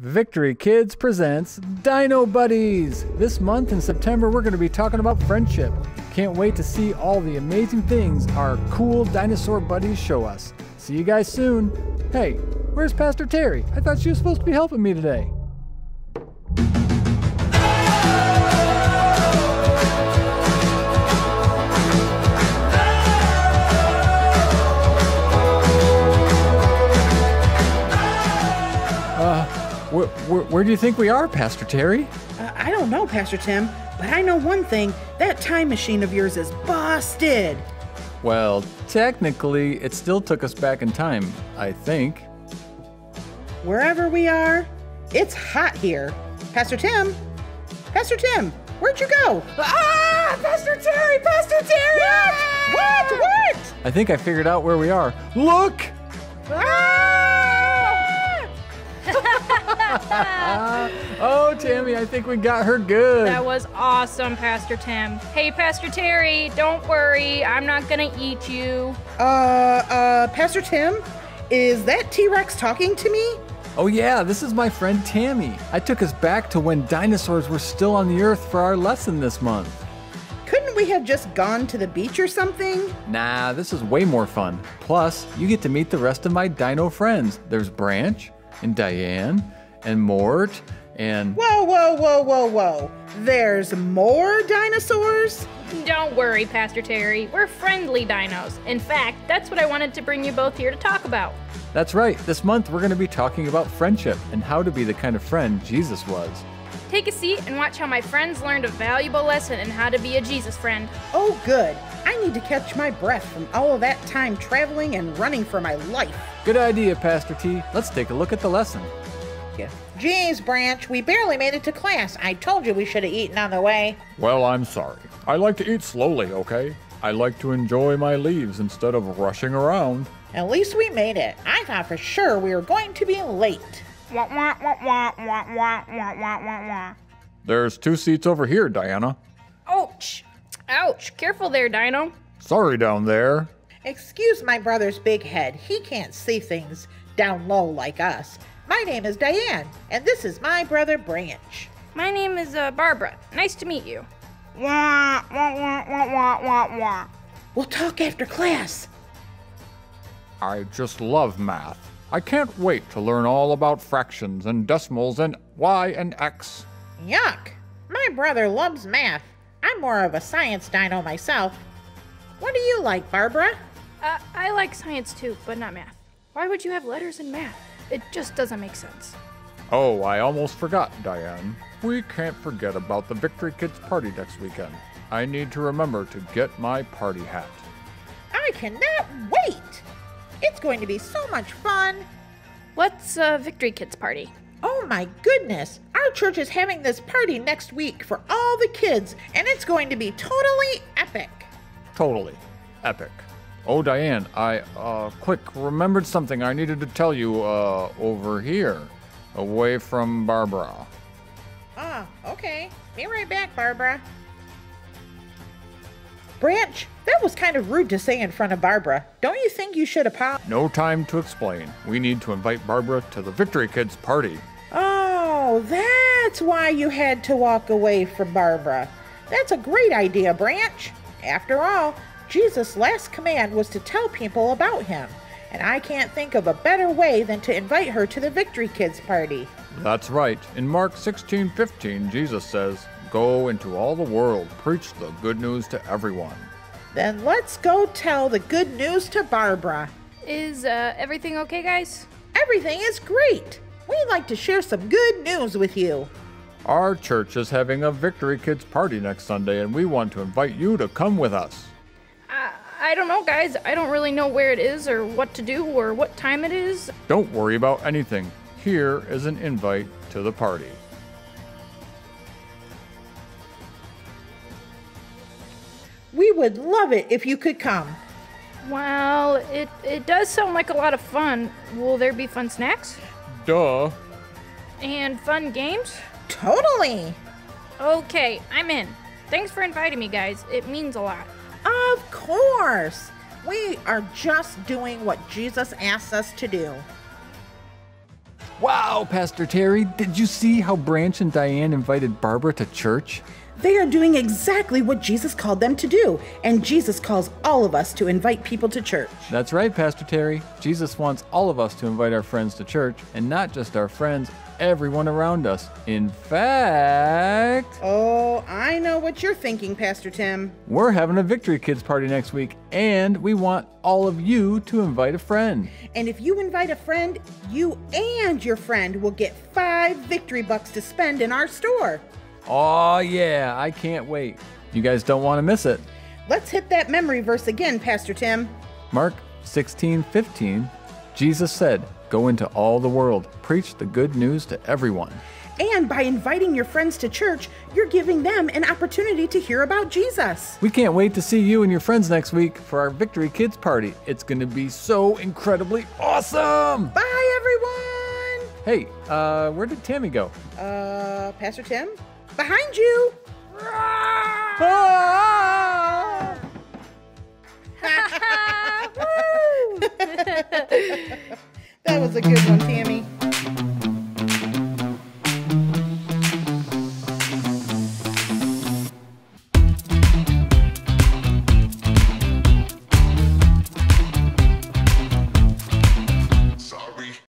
Victory Kids presents Dino Buddies. This month in September, we're going to be talking about friendship. Can't wait to see all the amazing things our cool dinosaur buddies show us. See you guys soon. Hey, where's Pastor Terry? I thought she was supposed to be helping me today. Where, where, where do you think we are, Pastor Terry? Uh, I don't know, Pastor Tim, but I know one thing that time machine of yours is busted. Well, technically, it still took us back in time, I think. Wherever we are, it's hot here. Pastor Tim? Pastor Tim, where'd you go? Ah! Pastor Terry! Pastor Terry! What? What? What? I think I figured out where we are. Look! oh, Tammy, I think we got her good. That was awesome, Pastor Tim. Hey, Pastor Terry, don't worry. I'm not gonna eat you. Uh, uh, Pastor Tim? Is that T Rex talking to me? Oh, yeah, this is my friend Tammy. I took us back to when dinosaurs were still on the earth for our lesson this month. Couldn't we have just gone to the beach or something? Nah, this is way more fun. Plus, you get to meet the rest of my dino friends. There's Branch, and Diane, and Mort, and. Whoa, whoa, whoa, whoa, whoa. There's more dinosaurs? Don't worry, Pastor Terry. We're friendly dinos. In fact, that's what I wanted to bring you both here to talk about. That's right. This month we're going to be talking about friendship and how to be the kind of friend Jesus was. Take a seat and watch how my friends learned a valuable lesson in how to be a Jesus friend. Oh, good. I need to catch my breath from all of that time traveling and running for my life. Good idea, Pastor T. Let's take a look at the lesson you. Branch, we barely made it to class. I told you we should have eaten on the way. Well, I'm sorry. I like to eat slowly, okay? I like to enjoy my leaves instead of rushing around. At least we made it. I thought for sure we were going to be late. Wah, wah, wah, There's two seats over here, Diana. Ouch. Ouch. Careful there, Dino. Sorry down there. Excuse my brother's big head. He can't see things down low like us. My name is Diane, and this is my brother Branch. My name is uh, Barbara. Nice to meet you. Wah, wah, wah, wah, wah, wah, wah. We'll talk after class. I just love math. I can't wait to learn all about fractions and decimals and y and x. Yuck! My brother loves math. I'm more of a science dino myself. What do you like, Barbara? Uh, I like science too, but not math. Why would you have letters in math? It just doesn't make sense. Oh, I almost forgot, Diane. We can't forget about the Victory Kids party next weekend. I need to remember to get my party hat. I cannot wait! It's going to be so much fun. What's a Victory Kids party? Oh my goodness! Our church is having this party next week for all the kids, and it's going to be totally epic. Totally. Epic. Oh, Diane, I, uh, quick, remembered something I needed to tell you, uh, over here. Away from Barbara. Ah, okay. Be right back, Barbara. Branch, that was kind of rude to say in front of Barbara. Don't you think you should apologize? No time to explain. We need to invite Barbara to the Victory Kids party. Oh, that's why you had to walk away from Barbara. That's a great idea, Branch. After all, Jesus' last command was to tell people about him, and I can't think of a better way than to invite her to the Victory Kids party. That's right. In Mark 16:15, Jesus says, "Go into all the world, preach the good news to everyone." Then let's go tell the good news to Barbara. Is uh, everything okay, guys? Everything is great. We'd like to share some good news with you. Our church is having a Victory Kids party next Sunday, and we want to invite you to come with us. I, I don't know, guys. I don't really know where it is or what to do or what time it is. Don't worry about anything. Here is an invite to the party. We would love it if you could come. Well, it, it does sound like a lot of fun. Will there be fun snacks? Duh. And fun games? Totally. Okay, I'm in. Thanks for inviting me, guys. It means a lot. Of course. We are just doing what Jesus asks us to do. Wow, Pastor Terry, did you see how Branch and Diane invited Barbara to church? They are doing exactly what Jesus called them to do, and Jesus calls all of us to invite people to church. That's right, Pastor Terry. Jesus wants all of us to invite our friends to church, and not just our friends, everyone around us. In fact, Oh, I know what you're thinking, Pastor Tim. we're having a Victory Kids party next week, and we want all of you to invite a friend. And if you invite a friend, you and your friend will get five victory bucks to spend in our store. Oh, yeah, I can't wait. You guys don't want to miss it. Let's hit that memory verse again, Pastor Tim. Mark 16 15, Jesus said, Go into all the world, preach the good news to everyone. And by inviting your friends to church, you're giving them an opportunity to hear about Jesus. We can't wait to see you and your friends next week for our Victory Kids party. It's going to be so incredibly awesome! Bye, everyone. Hey, uh, where did Tammy go? Uh, Pastor Tim? Behind you. A good one.